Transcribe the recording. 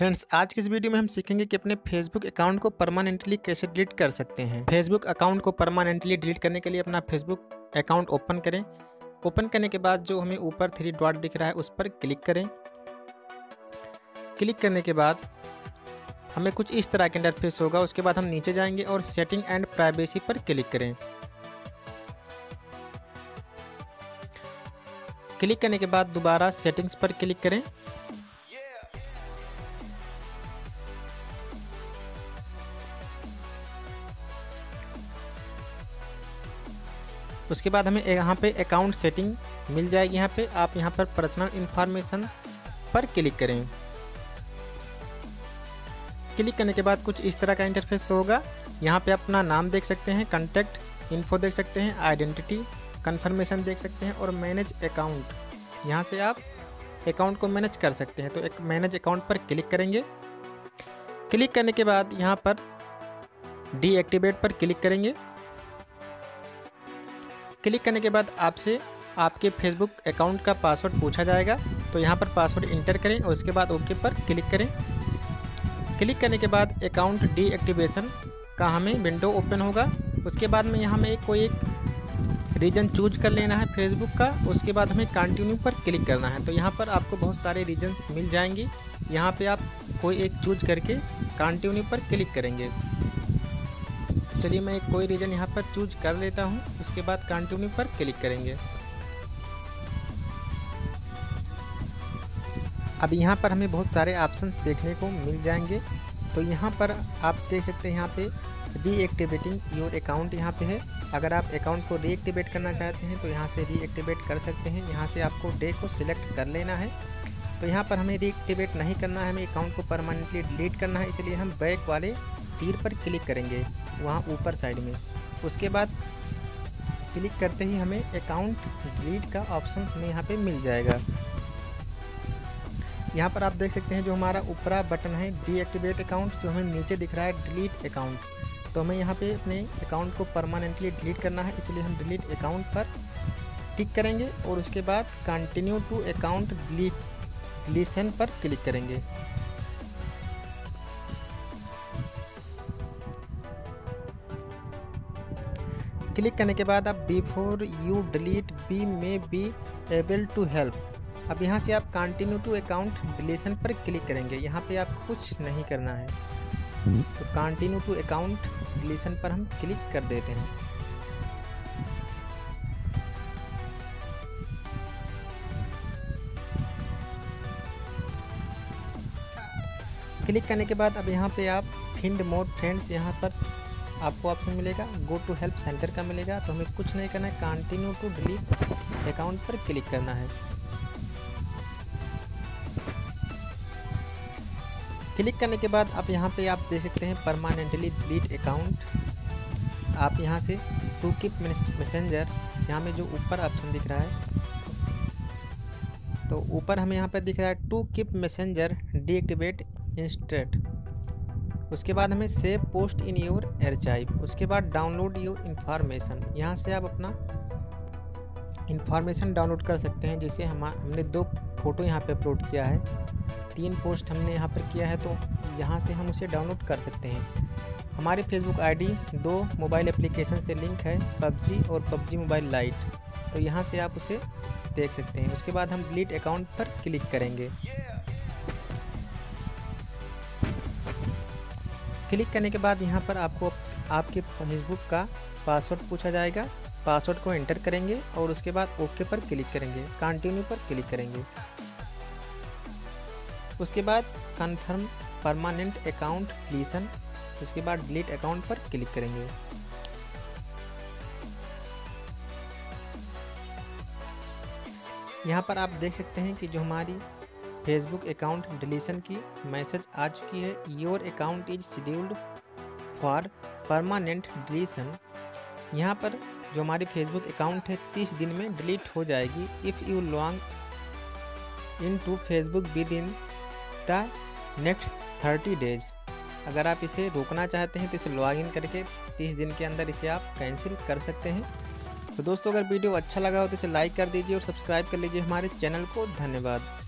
Friends, आज की इस वीडियो में हम सीखेंगे कि अपने फेसबुक अकाउंट को परमानेंटली कैसे डिलीट कर सकते हैं। फेसबुक अकाउंट को परमानेंटली डिलीट करने के लिए अपना फेसबुक अकाउंट ओपन करें। ओपन करने के बाद जो हमें ऊपर थ्री डॉट दिख रहा है, उस पर क्लिक करें। क्लिक करने के बाद हमें कुछ इस तरह का इंटरफेस होगा, उसके बाद हम नीचे जाएँगे और सेटिंग एंड प्राइवेसी पर क्लिक करें। क्लिक करने के बाद दोबारा सेटिंग्स पर क्लिक करें। उसके बाद हमें यहाँ पे अकाउंट सेटिंग मिल जाएगी। यहाँ पे आप यहाँ पर पर्सनल इंफॉर्मेशन पर क्लिक करें। क्लिक करने के बाद कुछ इस तरह का इंटरफेस होगा। यहाँ पे अपना नाम देख सकते हैं कॉन्टैक्ट इन्फो देख सकते हैं आइडेंटिटी कन्फर्मेशन देख सकते हैं और मैनेज अकाउंट यहाँ से आप अकाउंट को मैनेज कर सकते हैं। तो एक मैनेज अकाउंट पर क्लिक करेंगे। क्लिक करने के बाद यहाँ पर डीएक्टिवेट पर क्लिक करेंगे। क्लिक करने के बाद आपसे आपके फेसबुक अकाउंट का पासवर्ड पूछा जाएगा। तो यहाँ पर पासवर्ड इंटर करें और उसके बाद ओके पर क्लिक करें। क्लिक करने के बाद अकाउंट डीएक्टिवेशन का हमें विंडो ओपन होगा। उसके बाद में यहाँ में कोई एक रीजन चूज़ कर लेना है फेसबुक का। उसके बाद हमें कंटिन्यू पर क्लिक करना है। तो यहाँ पर आपको बहुत सारे रीजन्स मिल जाएँगी। यहाँ पे आप कोई एक चूज़ करके कंटिन्यू पर क्लिक करेंगे। चलिए मैं कोई रीजन यहाँ पर चूज़ कर लेता हूँ। उसके बाद कंटिन्यू पर क्लिक करेंगे। अब यहाँ पर हमें बहुत सारे ऑप्शंस देखने को मिल जाएँगे। तो यहाँ पर आप देख सकते हैं यहाँ पे रीएक्टिवेटिंग योर अकाउंट यहाँ पे है। अगर आप अकाउंट को रीएक्टिवेट करना चाहते हैं तो यहाँ से रीएक्टिवेट कर सकते हैं। यहाँ से आपको डे को सिलेक्ट कर लेना है। तो यहाँ पर हमें रीएक्टिवेट नहीं करना है, हमें अकाउंट को परमानेंटली डिलीट करना है, इसलिए हम बैक वाले तीर पर क्लिक करेंगे, वहाँ ऊपर साइड में। उसके बाद क्लिक करते ही हमें अकाउंट डिलीट का ऑप्शन हमें यहाँ पे मिल जाएगा। यहाँ पर आप देख सकते हैं जो हमारा ऊपरा बटन है डीएक्टिवेट अकाउंट जो हमें नीचे दिख रहा है डिलीट अकाउंट तो हमें यहाँ पे अपने अकाउंट को परमानेंटली डिलीट करना है, इसलिए हम डिलीट अकाउंट पर टिक करेंगे और उसके बाद continue to account delete deletion पर क्लिक करेंगे। क्लिक करने के बाद आप before you delete be may be able to help अब यहाँ से आप कंटिन्यू टू अकाउंट डिलीशन पर क्लिक करेंगे। यहाँ पे आप कुछ नहीं करना है। तो कंटिन्यू टू अकाउंट डिलीशन पर हम क्लिक कर देते हैं। क्लिक करने के बाद अब यहाँ पे आप फिंड मोर फ्रेंड्स यहाँ पर आपको ऑप्शन मिलेगा। गो टू हेल्प सेंटर का मिलेगा। तो हमें कुछ नहीं करना है। कंटिन्यू टू डिलीट अकाउंट पर क्लिक करना है। क्लिक करने के बाद आप यहाँ पे आप देख सकते हैं परमानेंटली डिलीट अकाउंट आप यहाँ से टू किप मैसेंजर यहाँ में जो ऊपर ऑप्शन दिख रहा है तो ऊपर हमें यहाँ पर दिख रहा है to keep messenger deactivate instead उसके बाद हमें save post in your archive उसके बाद डाउनलोड योर इन्फॉर्मेशन यहाँ से आप अपना इन्फॉर्मेशन डाउनलोड कर सकते हैं, जैसे हम, हमने दो फ़ोटो यहाँ पे अपलोड किया है। तीन पोस्ट हमने यहाँ पर किया है तो यहाँ से हम उसे डाउनलोड कर सकते हैं। हमारे फेसबुक आईडी दो मोबाइल एप्लीकेशन से लिंक है, पबजी और पबजी मोबाइल लाइट तो यहाँ से आप उसे देख सकते हैं। उसके बाद हम डिलीट अकाउंट पर क्लिक करेंगे। क्लिक करने के बाद यहाँ पर आपको आपके फेसबुक का पासवर्ड पूछा जाएगा। पासवर्ड को एंटर करेंगे और उसके बाद ओके पर क्लिक करेंगे। कंटिन्यू पर क्लिक करेंगे। उसके बाद कन्फर्म परमानेंट अकाउंट डिलीशन। उसके बाद डिलीट अकाउंट पर क्लिक करेंगे। यहाँ पर आप देख सकते हैं कि जो हमारी फेसबुक अकाउंट डिलीशन की मैसेज आ चुकी है। Your account is scheduled for permanent deletion. यहाँ पर जो हमारी फेसबुक अकाउंट है, तीस दिन में डिलीट हो जाएगी। If you log in to Facebook within the next thirty days अगर आप इसे रोकना चाहते हैं तो इसे लॉग इन करके तीस दिन के अंदर इसे आप कैंसिल कर सकते हैं। तो दोस्तों, अगर वीडियो अच्छा लगा हो तो इसे लाइक कर दीजिए और सब्सक्राइब कर लीजिए हमारे चैनल को। धन्यवाद।